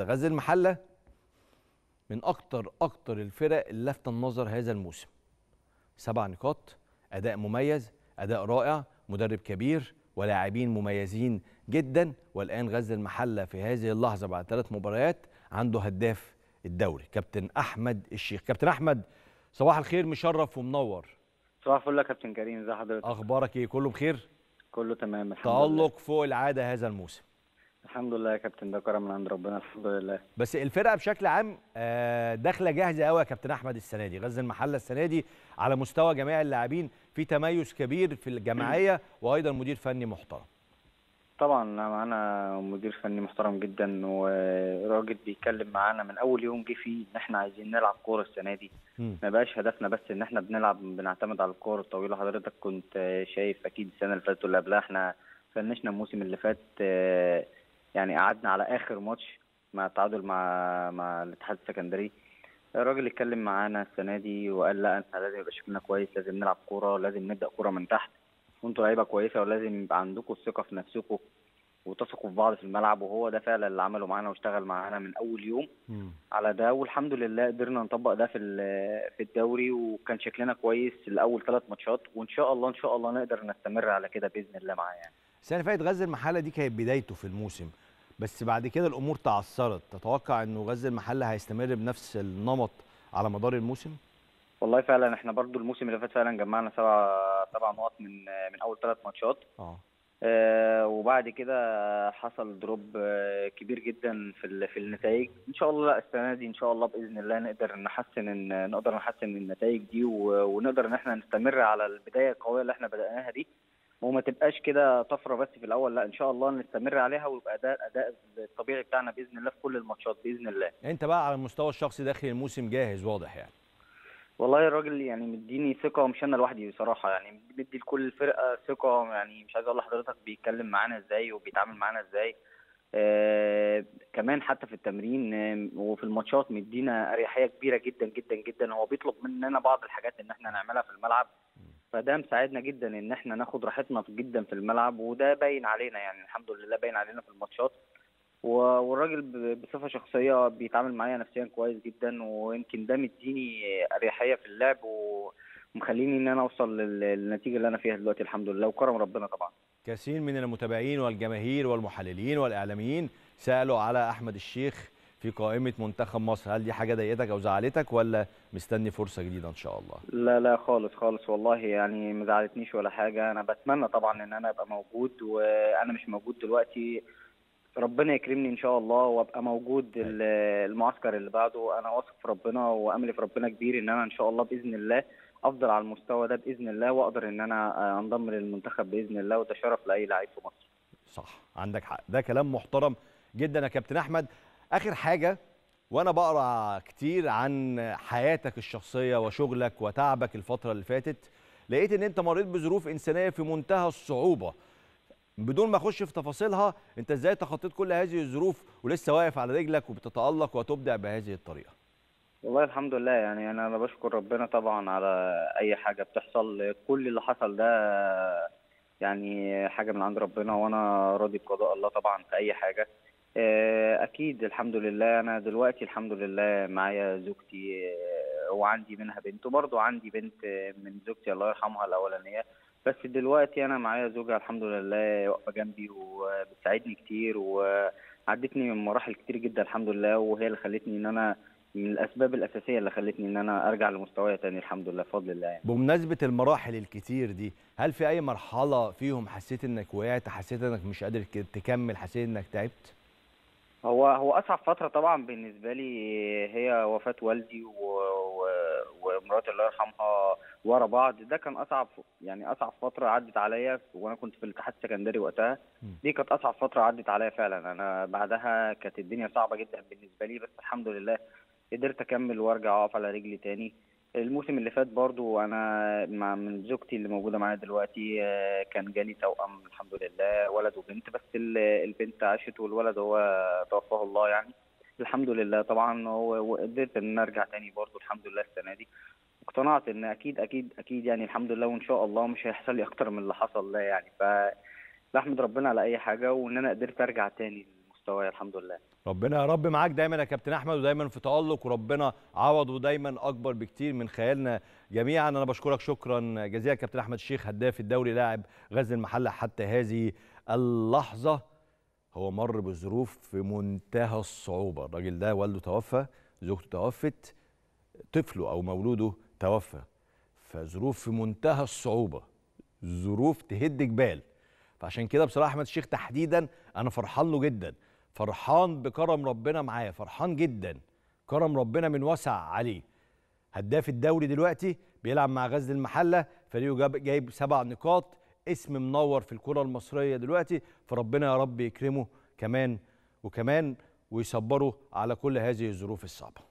غزل المحلة من أكتر أكتر الفرق اللي لافتة النظر هذا الموسم. سبع نقاط أداء مميز أداء رائع مدرب كبير ولاعبين مميزين جدا. والآن غزل المحلة في هذه اللحظة بعد ثلاث مباريات عنده هداف الدوري كابتن أحمد الشيخ. كابتن أحمد صباح الخير مشرف ومنور. صباح الفل يا كابتن كريم ازي حضرتك؟ أخبارك إيه؟ كله بخير؟ كله تمام الحمد لله. تألق فوق العادة هذا الموسم. الحمد لله يا كابتن ده كرم من عند ربنا الحمد لله. بس الفرقة بشكل عام آه، داخلة جاهزة قوي يا كابتن أحمد السنة دي. غزل المحلة السنة دي على مستوى جميع اللاعبين في تميز كبير في الجماعية وأيضا مدير فني محترم. طبعا معانا مدير فني محترم جدا وراجل بيتكلم معانا من أول يوم جه فيه إن إحنا عايزين نلعب كورة السنة دي. ما بقاش هدفنا بس إن إحنا بنلعب بنعتمد على الكورة الطويلة. حضرتك كنت شايف أكيد السنة اللي فاتت واللي قبلها إحنا فنشنا الموسم اللي فات آه، يعني قعدنا على آخر ماتش مع التعادل مع مع الاتحاد السكندري. الراجل اتكلم معانا السنة دي وقال لا إحنا لازم يبقى شكلنا كويس لازم نلعب كورة لازم نبدأ كورة من تحت. وأنتوا لعيبة كويسة ولازم يبقى عندكم الثقة في نفسكم وتثقوا في بعض في الملعب. وهو ده فعلا اللي عمله معانا واشتغل معانا من أول يوم مم. على ده. والحمد لله قدرنا نطبق ده في في الدوري وكان شكلنا كويس الأول ثلاث ماتشات. وإن شاء الله إن شاء الله نقدر نستمر على كده بإذن الله معاه يعني السنة اللي فاتت غزل المحلة دي كانت بدايته في الموسم. بس بعد كده الأمور تعثرت. تتوقع إنه غزل المحلة هيستمر بنفس النمط على مدار الموسم؟ والله فعلا إحنا برضو الموسم اللي فات فعلا جمعنا سبع سبع نقط من من أول ثلاث ماتشات. آه. آه، وبعد كده حصل دروب آه، كبير جدا في في النتائج. إن شاء الله لا السنة دي إن شاء الله بإذن الله نقدر نحسن إن نقدر نحسن النتائج دي ونقدر إن إحنا نستمر على البداية القوية اللي إحنا بدأناها دي. وما تبقاش كده طفرة بس في الأول لا إن شاء الله نستمر عليها ويبقى ده الاداء الطبيعي بتاعنا بإذن الله في كل الماتشات بإذن الله. أنت بقى على المستوى الشخصي داخل الموسم جاهز واضح يعني. والله الراجل يعني مديني ثقة مش أنا لوحدي بصراحة يعني مدي لكل الفرقة ثقة يعني مش عايز أقول لحضرتك بيتكلم معانا إزاي وبيتعامل معانا إزاي. آه كمان حتى في التمرين آه وفي الماتشات مدينا أريحية كبيرة جدا جدا جدا. هو بيطلب مننا بعض الحاجات إن إحنا نعملها في الملعب. فده مساعدنا جدا إن إحنا ناخد راحتنا جدا في الملعب وده باين علينا يعني الحمد لله باين علينا في الماتشات. والراجل بصفة شخصية بيتعامل معايا نفسيا كويس جدا ويمكن ده مديني أريحية في اللعب ومخليني إن أنا أوصل لل- للنتيجة اللي أنا فيها دلوقتي الحمد لله وكرم ربنا طبعا. كثير من المتابعين والجماهير والمحللين والإعلاميين سألوا على أحمد الشيخ في قائمة منتخب مصر هل دي حاجة ضايقتك أو زعلتك ولا مستني فرصة جديدة إن شاء الله؟ لا لا خالص خالص والله يعني ما زعلتنيش ولا حاجة. أنا بتمنى طبعا إن أنا أبقى موجود وأنا مش موجود دلوقتي. ربنا يكرمني إن شاء الله وأبقى موجود ال- المعسكر اللي بعده. أنا واثق في ربنا وأملي في ربنا كبير إن أنا إن شاء الله بإذن الله أفضل على المستوى ده بإذن الله وأقدر إن أنا أنضم للمنتخب بإذن الله وده شرف لأي لعيب في مصر. صح عندك حق. ده كلام محترم جدا يا كابتن أحمد. آخر حاجة وأنا بقرأ كتير عن حياتك الشخصية وشغلك وتعبك الفترة اللي فاتت لقيت إن أنت مريت بظروف إنسانية في منتهى الصعوبة. بدون ما أخش في تفاصيلها أنت إزاي تخطيت كل هذه الظروف ولسه واقف على رجلك وبتتألق وتبدع بهذه الطريقة؟ والله الحمد لله يعني أنا بشكر ربنا طبعا على أي حاجة بتحصل. كل اللي حصل ده يعني حاجة من عند ربنا وأنا راضي بقضاء الله طبعا في أي حاجة. أكيد الحمد لله. أنا دلوقتي الحمد لله معايا زوجتي آه، وعندي منها بنت وبرضه عندي بنت آه، من زوجتي الله يرحمها الأولانية. بس دلوقتي أنا معايا زوجة الحمد لله واقفة جنبي وبتساعدني كتير وعدتني من مراحل كتير جدا الحمد لله وهي اللي خلتني إن أنا من الأسباب الأساسية اللي خلتني إن أنا أرجع لمستواي تاني الحمد لله بفضل الله يعني. بمناسبة المراحل الكتير دي هل في أي مرحلة فيهم حسيت إنك وقعت حسيت إنك مش قادر تكمل حسيت إنك تعبت؟ هو هو أصعب فترة طبعا بالنسبة لي هي وفاة والدي و... و... ومراتي الله يرحمها ورا بعض. ده كان أصعب يعني أصعب فترة عدت عليا وأنا كنت في الاتحاد السكندري وقتها. دي كانت أصعب فترة عدت عليا فعلا. أنا بعدها كانت الدنيا صعبة جدا بالنسبة لي بس الحمد لله قدرت أكمل وأرجع أقف على رجلي تاني. الموسم اللي فات برضو أنا مع من زوجتي اللي موجودة معايا دلوقتي آه، كان جالي توأم الحمد لله ولد وبنت بس ال- البنت عاشت والولد هو توفاه الله يعني. الحمد لله طبعا وقدرت إن أرجع تاني برضو الحمد لله السنة دي. اقتنعت إن أكيد أكيد أكيد يعني الحمد لله وإن شاء الله مش هيحصل لي أكتر من اللي حصل ده يعني. ف بحمد ربنا على أي حاجة وإن أنا قدرت أرجع تاني مستواي الحمد لله. ربنا يا رب معاك دايما يا كابتن أحمد ودايما في تألق وربنا عوضه دايما أكبر بكتير من خيالنا جميعا. أنا بشكرك شكرا جزيلا كابتن أحمد الشيخ هداف الدوري لاعب غزل المحلة حتى هذه اللحظة. هو مر بظروف في منتهى الصعوبة. الراجل ده والده توفى زوجته توفت طفله أو مولوده توفى. فظروف في منتهى الصعوبة ظروف تهد جبال. فعشان كده بصراحة أحمد الشيخ تحديدا أنا فرحان له جدا. فرحان بكرم ربنا معاه فرحان جدا. كرم ربنا من وسع عليه. هداف الدوري دلوقتي بيلعب مع غزل المحلة فريقه جاب جايب سبع نقاط. اسم منور في الكرة المصرية دلوقتي فربنا يا رب يكرمه كمان وكمان ويصبره على كل هذه الظروف الصعبة.